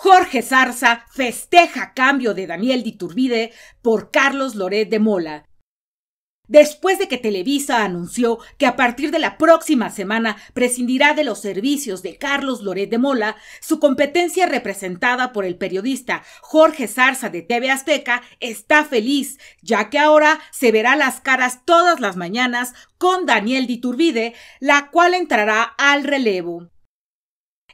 Jorge Zarza festeja cambio de Daniel Diturbide por Carlos Loret de Mola. Después de que Televisa anunció que a partir de la próxima semana prescindirá de los servicios de Carlos Loret de Mola, su competencia representada por el periodista Jorge Zarza de TV Azteca está feliz, ya que ahora se verá las caras todas las mañanas con Daniel Diturbide, la cual entrará al relevo.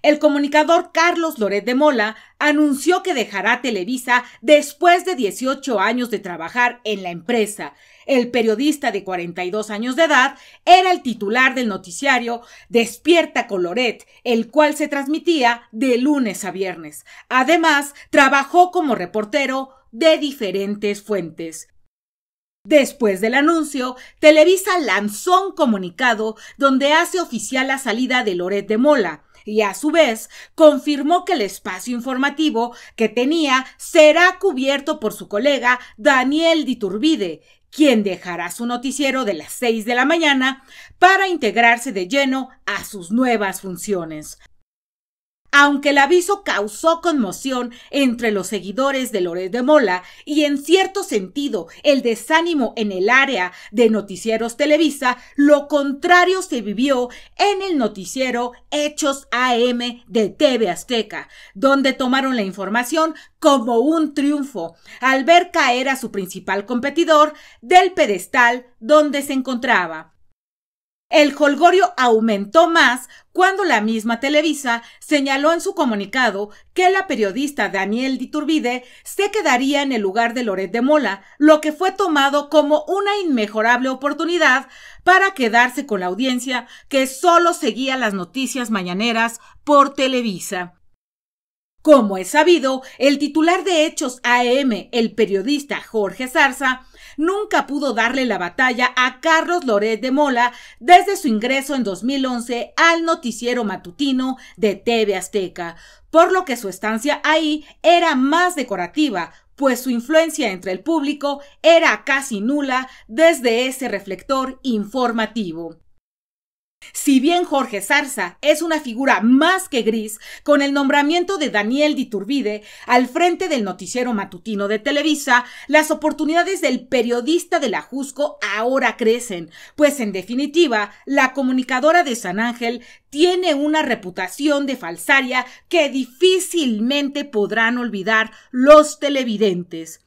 El comunicador Carlos Loret de Mola anunció que dejará Televisa después de 18 años de trabajar en la empresa. El periodista de 42 años de edad era el titular del noticiario Despierta con Loret, el cual se transmitía de lunes a viernes. Además, trabajó como reportero de diferentes fuentes. Después del anuncio, Televisa lanzó un comunicado donde hace oficial la salida de Loret de Mola y a su vez confirmó que el espacio informativo que tenía será cubierto por su colega Daniel Diturbide, quien dejará su noticiero de las 6 de la mañana para integrarse de lleno a sus nuevas funciones. Aunque el aviso causó conmoción entre los seguidores de Loret de Mola y en cierto sentido el desánimo en el área de noticieros Televisa, lo contrario se vivió en el noticiero Hechos AM de TV Azteca, donde tomaron la información como un triunfo al ver caer a su principal competidor del pedestal donde se encontraba. El holgorio aumentó más cuando la misma Televisa señaló en su comunicado que la periodista Daniel Diturbide se quedaría en el lugar de Loret de Mola, lo que fue tomado como una inmejorable oportunidad para quedarse con la audiencia que solo seguía las noticias mañaneras por Televisa. Como es sabido, el titular de Hechos AM, el periodista Jorge Zarza, nunca pudo darle la batalla a Carlos Loret de Mola desde su ingreso en 2011 al noticiero matutino de TV Azteca, por lo que su estancia ahí era más decorativa, pues su influencia entre el público era casi nula desde ese reflector informativo. Si bien Jorge Zarza es una figura más que gris, con el nombramiento de Daniel Diturbide al frente del noticiero matutino de Televisa, las oportunidades del periodista de la Jusco ahora crecen, pues en definitiva, la comunicadora de San Ángel tiene una reputación de falsaria que difícilmente podrán olvidar los televidentes.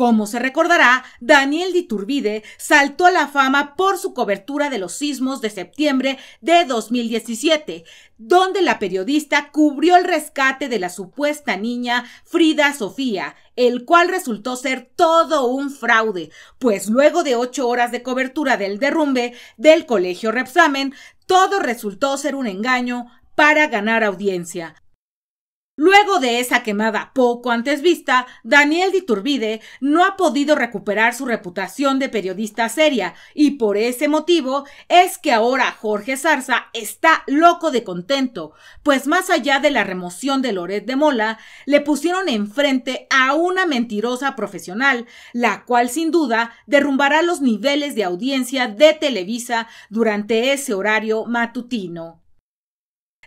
Como se recordará, Daniel Diturbide saltó a la fama por su cobertura de los sismos de septiembre de 2017, donde la periodista cubrió el rescate de la supuesta niña Frida Sofía, el cual resultó ser todo un fraude, pues luego de ocho horas de cobertura del derrumbe del colegio Repsamen, todo resultó ser un engaño para ganar audiencia. Luego de esa quemada poco antes vista, Daniel Diturbide no ha podido recuperar su reputación de periodista seria y por ese motivo es que ahora Jorge Zarza está loco de contento, pues más allá de la remoción de Loret de Mola, le pusieron enfrente a una mentirosa profesional, la cual sin duda derrumbará los niveles de audiencia de Televisa durante ese horario matutino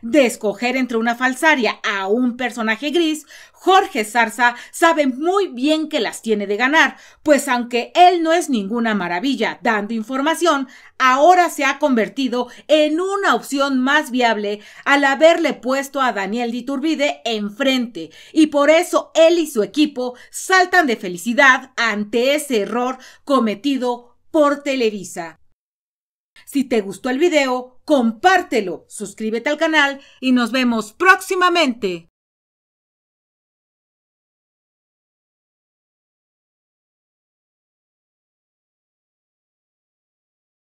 de escoger entre una falsaria a un personaje gris, Jorge Zarza sabe muy bien que las tiene de ganar, pues aunque él no es ninguna maravilla dando información, ahora se ha convertido en una opción más viable al haberle puesto a Daniel Diturbide enfrente, y por eso él y su equipo saltan de felicidad ante ese error cometido por Televisa. Si te gustó el video, compártelo, suscríbete al canal y nos vemos próximamente.